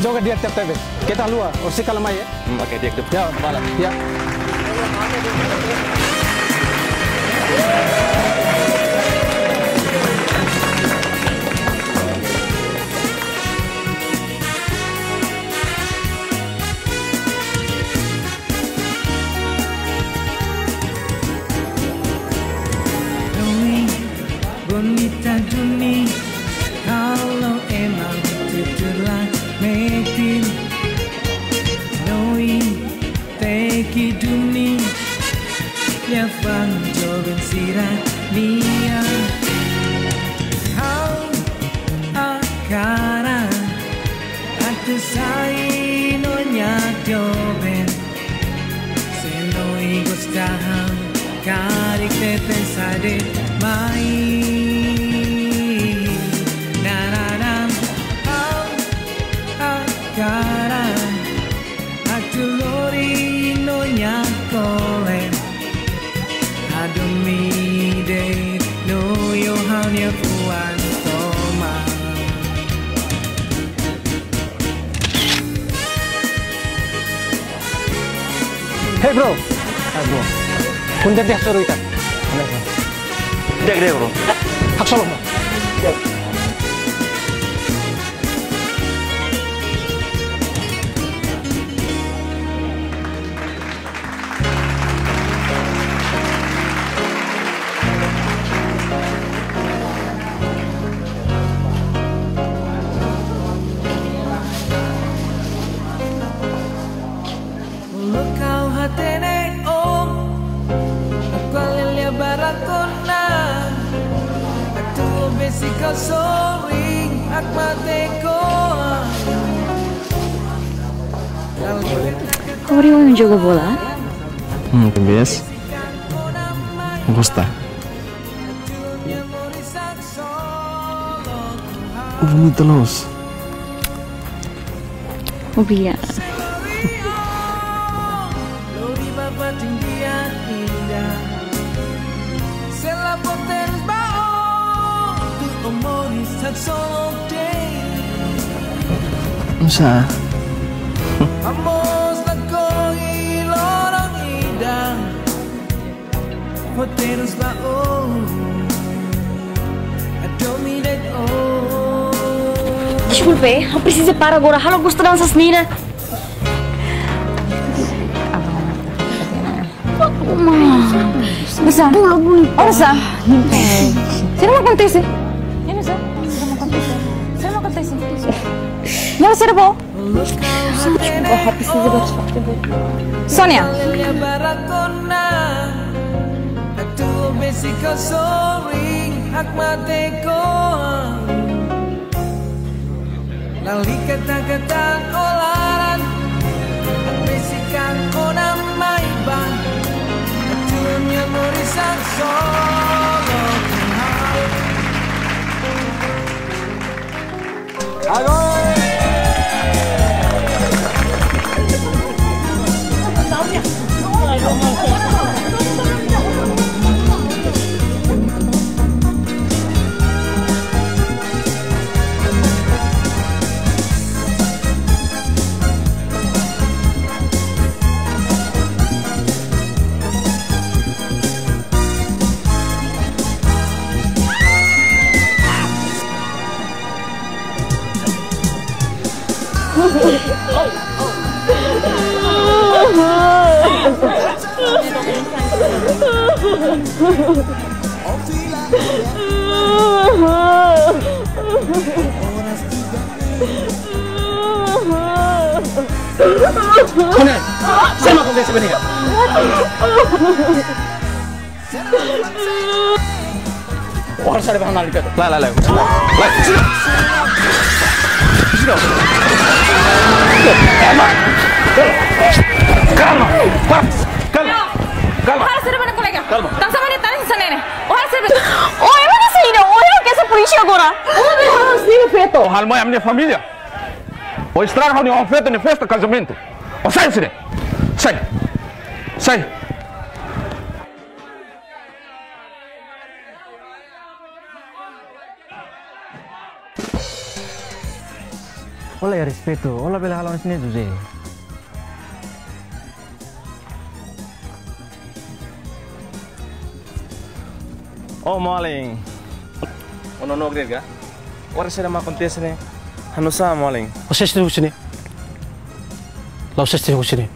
Coba dia tiap TV. Kita luar, o si kalamai ya. Hmm, Oke, dia Ya, bala. Ya. Bonita Juni Kalau emang Mentir, não ir, tem do dormir. Minha fama jovem será minha. Adumi de no yo hanya puan toma Hey bro. Ah bro. Kunja dia suruh kita. Dia gede, bro. Hak solo. Lo soring Akmateko Kamu di mau jaga bola? Hmm, bias. Gusta. Bonito los. Oh Vamos na corri lorong indah Poteres bao Adomi det oh Desculpe, eu preciso parar agora. Halo, gosto da assassina. Bisa. Bulu bulu. Ora sa. Sino mo acontece? Sônia. Lelia barakona Atu besi kau soring Akmateko Lali kata-kata olaran Besikan ona maiban Atu nyamorisan solo Kuna, Kunan, sama kau sebenarnya. Orang saya pernah lihat. Lah, lah, lah. Lah, sini. Sini. Kamu, kamu, kamu. Calma. Ojalá seja para colega. Calma. Tá sabendo tá nessa nene. Ojalá seja. Oi, mas assim, não. Olha que essa polícia agora. Olha, assim, feto. O Halmai é a minha família. O estrago de uma festa de festa casamento. O sai, Sine. Sai. Sai. Olha ya respeto, olha bela halon sini Jose. Oh, maling. Ono no grega. Ora sera ma acontece ne. Hanu sa maling. Está sini? Lau você está sini?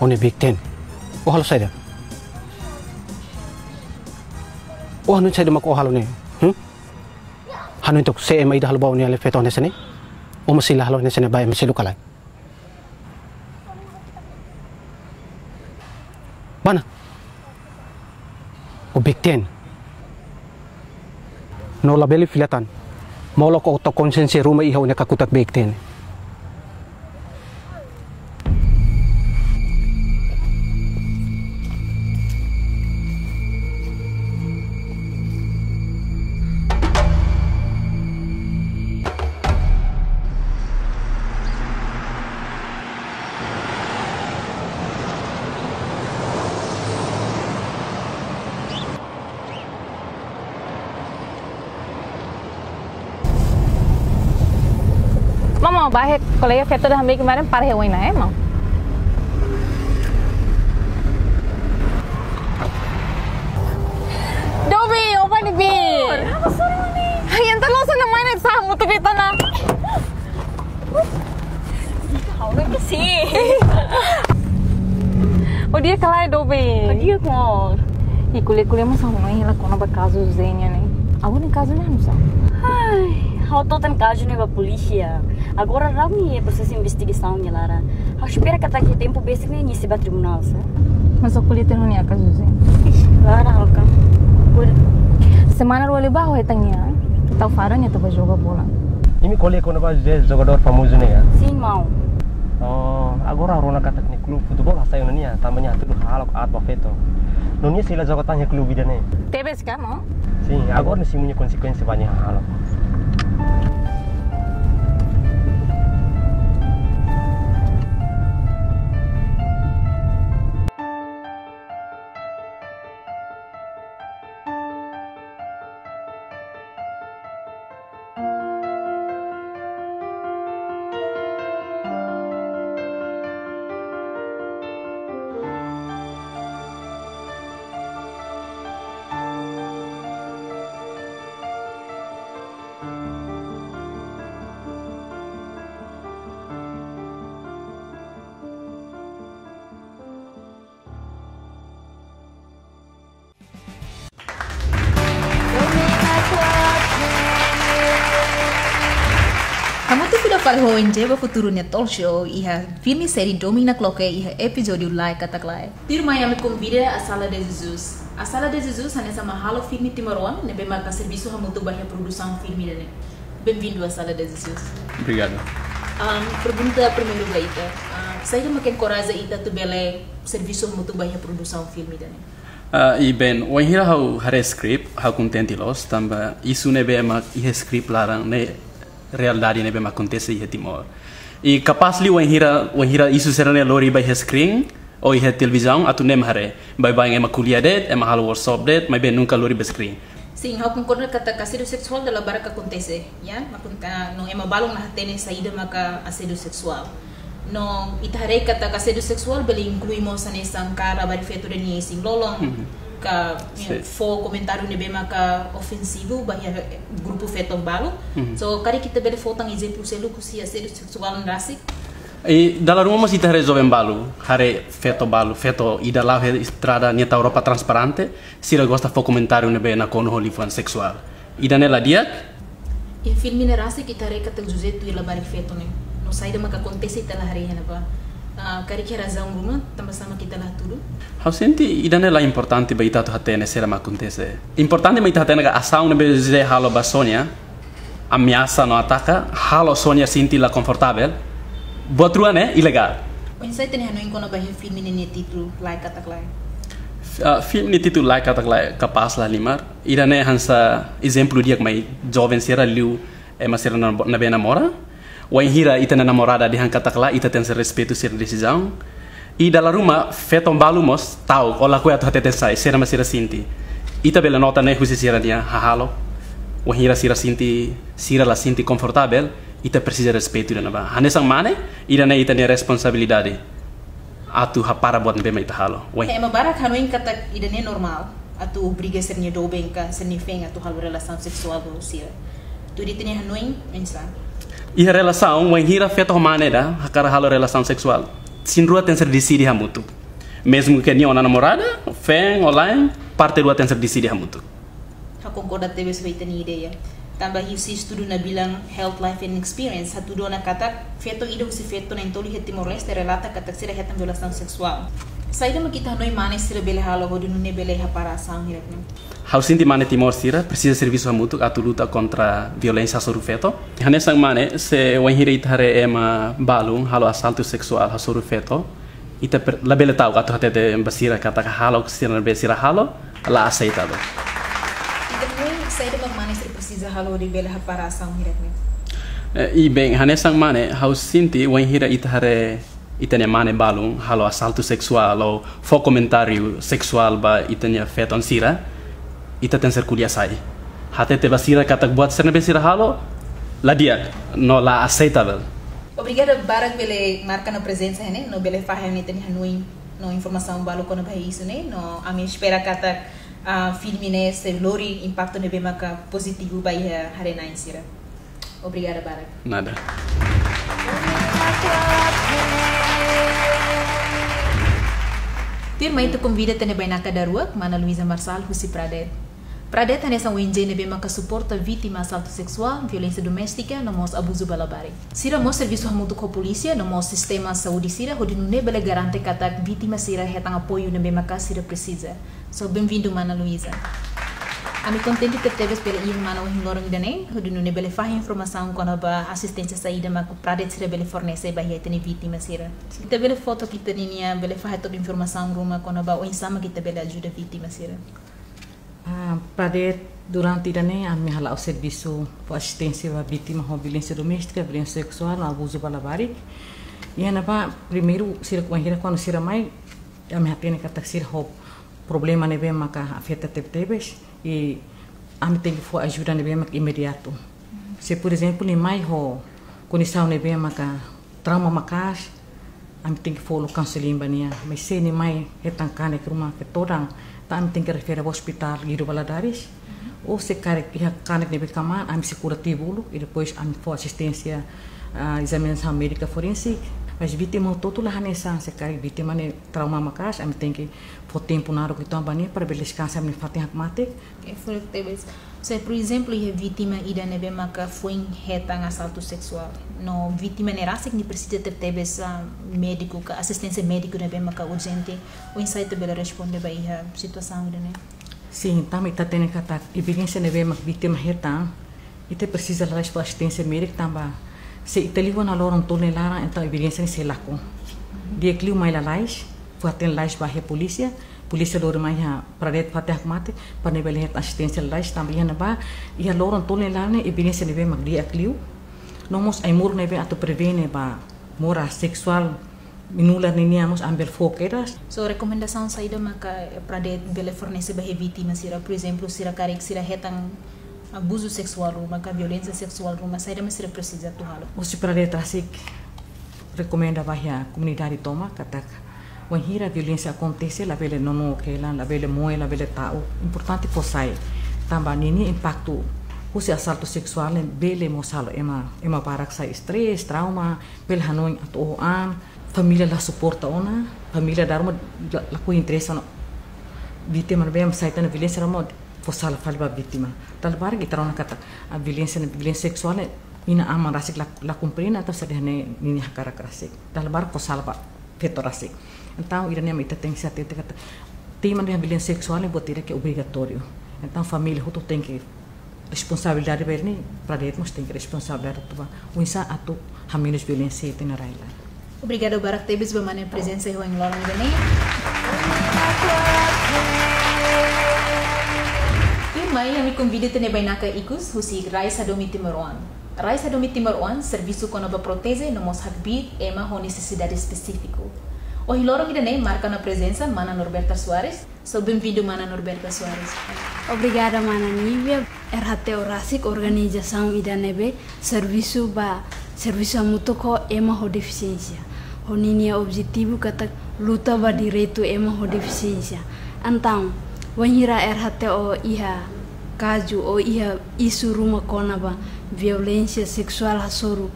Oni Big Ten. Oh halo saya. Oh hanu saya mak oh halo ni. Hmm? Hanu untuk CMI dah halo bau ni ale feto ni sini. Oh masih lah halo ni sini bayar masih luka lagi. Mana? Oh Big Ten. No labeli filatan. Mau lo ko to konsensi rumah ihaw na kakutak Big Ten. Mama, bahaya kolega Feto dah ambil kemarin parah yang wina emang. Dobi, apa ni bi? Apa suruh ni? Yang terlalu sana main ni sah mutu kita na. Kau nak sih. Oh dia kalah Dobi. Dia kau. E kuliah-kuliah mah sama main lah kau nak kasus Zenia ni. Aku ni kasus ni hamsa. Ai, hau tô tan caso ne ba polícia. Agora rami é processo de investigação lara. Hau espera que até tempo basic ne ni se ba tribunal sa. Mas tu ni kasus Zenia. Lara. Por Semana bahu tanya. Tahu Farah ni tu berjoga bola. Ini kole kono ba Jose jogador famoso ya. sim mau. Oh, agora rona katak ni klub futebol hasa yon nia tamanya tu halok at ba feto. Nonia sila jogatan ya klub ida ne. Tebes kan, no? Sim, agora nesse punya konsekuensi banyak hal. Falho enjeba futurunya talk show iha filme série Domina Cloque iha episódio lai katak lai. Tirma yang me convida a sala de Jesus. A sala de Jesus hanya sama halo filme timaruan nebe marca serviço hamutu bahia produção filme dele. Bem-vindo à sala de Jesus. Obrigado. Um, pergunta primeiro para Ita. Uh, saya makin coragem Ita tu bele serviço hamutu bahia produção filme dele. Uh, i ben wan hira hau hare script hau contenti los tamba isu ne be ma ihe script larang ne realidade ne be ma acontece ihe timor. I capaz li wan hira wan hira isu serane lori by screen o ihe televisão atu nem hare. By by ema kuliah det ema hal workshop det mai ben nunca lori by screen. Sim, eu concordo que a assédio sexual dela barra que acontece, ya? Makunta não é uma balão na tene saída maka assédio sexual. No itaharei kata assédio sexual beli incluímos nessa cara bari feito de ni sing lolong ka Sim. fo comentário ne bema ka ofensivo bahia grupo feito balo. So kari kita beli fotang exemplo selu kusi assédio sexual nrasik. E dalam rumah masih tak resolve balu, hari feto balu, feto ida he estrada nieta Europa transparente, se ela gosta for comentário nebe na kono holifuan sexual. Ida nela dia, E filme ne rasi kita rei kata José tu ila bari feto ne. No saída maka acontece tela hari hena pa. Uh, kari que razão rumah tambah sama kita lah tudo. Hau senti ida nela importante ba ita tu hatene sera ma acontece. Importante ma ita hatene ga asaun nebe ze halo ba Sonia, ameaça no ataca, halo Sonia sinti la confortável, buat ruan eh, ilegal. Pensai tene hano ingkona bahia filme ne título lai kata lai. Uh, film ni titu like kata like kapas lah limar. Ida ne hansa exemplo dia mai jovem sera liu e mas sera na, na namora. Wan hira ita na namorada di han kata kala ita tem se respeito ser decisão. E dalla ruma feton balumos tau ola ko atu hatete sai sera mas sera sinti. Ita bela nota ne husi sera dia hahalo. Wan hira sira sinti sira la sinti confortável. ita precisa respeito ida ba hanesang mane ida ne ita ne responsabilidade atu hapara buat tahalo É wai uma barra que não encata ida nem normal. A tu obriga a ser nem do bem cá, ser nem feng, a tu halo relação sexual do sia. Tu dite nem hanoin, ensa. Iha relação wen hira feto mane da hakara halo relação sexual sin rua tem ser decide hamutu mesmo que ni ona namorada fen online parte rua tem ser decide hamutu Ha concorda tebe sa ita ni ideia. Tambah si estudo na bilang health life and experience hatu do na kata feto ida si feto na intoli het Timor Leste relata kata sira hetan violação sexual. Saída makita hanoi mane sira bele halo ho dinu ne bele ha para sang hirap ni. Hau sinti mane timor sira precisa serviço hamutu atu luta contra violência feto. Hanesang mane se wen hira itare ema balung halo assalto sexual ha sobre feto. Ita per, la bele tau atu hatete basira kata ka halo sira be sira halo la aceitado. Hanoi saída mane sira precisa halo di bele ha para sang hirap ni. Eh, bem, hanesang mane hau sinti wen hira itare itanya mane balung halo assalto sexual ou fo comentário sexual ba itanya feto sira ita ten ser kuliah sai. Hatete basira kata buat ser be sira halo la dia no la aceitável. Obrigada barak bele marca na presença né, no bele faha ni tani hanoi no informação balo kono ba isso né, no a minha espera kata a filme né se lori impacto ne bema ka positivo ba ia harena insira. Obrigada barak. Nada. Tir mai tu convida tene bem na cada rua, mana Luísa Marçal, Husi Pradet. Pradet hanya sang winje ne bema ka suporta vítima assalto sexual, violência doméstica, no mos abuso balabari. Sira mos serviço hamutu ko polícia, no mos sistema saúde sira, hodi nu ne bele garante kata vítima sira hetang apoio ne bema ka sira precisa. So bem-vindo mana Luísa. Ami contente ter teves pela ian mana wahin lorong idane, hodi nu ne bele fahi informação kono ba assistência saída ma ku pradet sira bele fornece ba hia tene vítima sira. Kita bele foto kita ninia bele fahi toda informação ruma kono ba o insama kita bele ajuda vítima sira. Ah, Pradet, durante o ano, a minha o serviço para assistência à vítima de violência doméstica, violência sexual, abuso balabari. E ana ba primeiro sira com hira quando sira mai a minha tem que tá sira ho problema ne bem maka afeta tebes e a minha tem que for ajuda ne bem maka imediato. Se por exemplo ni mai ho condição ne bem maka trauma makas a minha tem que for o counseling bania, mas se ni mai hetang kane ke rumah ke torang tam tem que referir ao hospital Guido Valadares ou se cara que canek nebe kaman am se curativo e depois am for assistência a examinação médica forense mas vítima todo lá nessa se cara vítima ne trauma makas am tem que for tempo na hora que tão bani para beliscar se am ne fatin hakmate É foi tebes. Se por exemplo, a vítima ida nebe maka foi hetang assalto sexual. No vítima nera sik ni precisa ter tebes uh, médico, ka assistência médica nebe maka urgente. O insight bela responde ba iha situação ida ne. sim tam ita tem que tá evidência nebe mak vítima hetang ite precisa lá para assistência médica tamba se ita liwa na loron tone lara então evidência se lako dia kliu mai la lais faten lais ba he polícia. Polícia lor mai ha pradet fateh mate para nebel het assistência lais também na ba ia loron tone lara ne evidência nebe mak dia kliu nomos ai mur nebe atu prevene ba mora sexual minula niniamos ambil foqueras So recomendação saída maka pradet bele fornece ba he vítima sira, por exemplo, sira karek sira hetang abuso sexual ruma, ka violência sexual ruma, saída mas sira precisa tu halo. o pradet trasik recomenda ba a comunidade toma katak When hira violência acontece, la vele nono que la, vele moe, la vele tau. Importante posai. Tamba nini impacto Husi assalto sexual ne bele mo salo ema ema barak sa stress, trauma, bel hanoi atoan, família la suporta ona, família darma la, la interessa no vítima bem saita na violência ramo fosala falba vítima. Tal bar kita rona kata a violência na violência sexual ne ina ama rasik la la comprina atau sedihne nini hakara krasik. Tal bar fosala ba feto rasik. Então irania mita tem que se atenta kata tema de violência sexual ne botir que é obrigatório. Então família huto tem que responsabilidade berni pradet mos tem que responsabilidade tuba. Uisa atu haminos violência tem na raila. Obrigada barak ba mana presença em lorong. E mai ami convida tene bainaka ikus husi Raisa Domi Timuruan. Raisa Domi Timuruan serviço kono ba protege no mos hakbit ema ho necessidade específico. O hilorong ida ne marca na mana Norberta Soares. So bem-vindo mana Norberta Soares. Obrigada, mana Nívia. Orasik organização idanebe serviço ba serviço muito ko ema ho deficiência ho nini objetivo kata luta ba direito ema ho deficiência então wanhira RHTO iha kaju o iha isu rumah kona ba violência sexual hasoru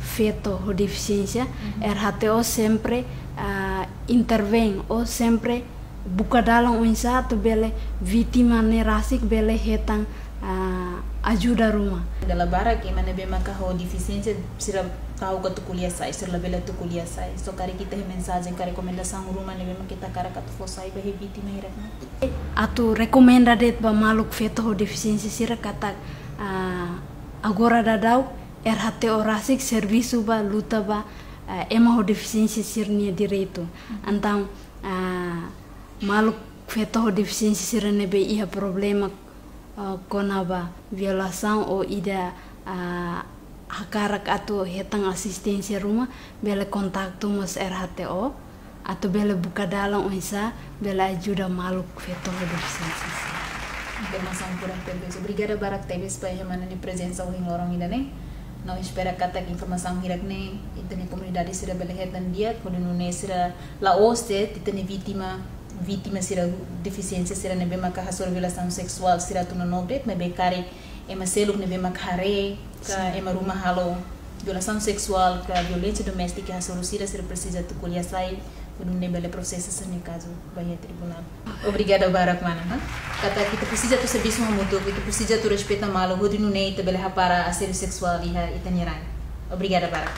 feto ho deficiência RHTO sempre uh, intervém ou sempre buka dalam unsa tu bele vítima nerasik bele hetang uh, ajuda rumah. Dalla bara que mana be maka ho deficiência sira tahu tu kuliah sai sira la bela tu kuliah sai so kari kita he mensagem kari recomendação rumah ne be maka kita kara kat fo sai be na atu recomenda det ba maluk feto ho deficiência sira kata uh, agora dadau RHT orasik serviço ba luta ba uh, ema ho deficiência sirnia direito então uh, maluk feto ho deficiência sira nebe iha problema uh, konaba violação ou ida uh, hakarak atau hetang asistensia rumah bele kontaktu mas RHTO atau bele buka dalam unsa bele ajuda maluk ho deficiência informação por TBS. Obrigada Barak TBS para mana ni presença o lorong ida ne. Não espera kata informação hirak ne ita ni comunidade sira belehet dan dia quando não sira la oste ita ni vítima vítima sira deficiência sira ne bema ka hasor violação sexual sira tu no update me bekare ema seluk ne bema kare ka ema rumah halo violação sexual ka violência doméstica hasor sira sira precisa tu kuliah sai quando ne bele processo sani caso vai a tribunal. Obrigada Barak mana. Ha? Kata kita precisa tu serviço mútuo, kita precisa tu respeito malo, hudi no nei tabela para assédio sexual iha itaniran. Obrigada Barak.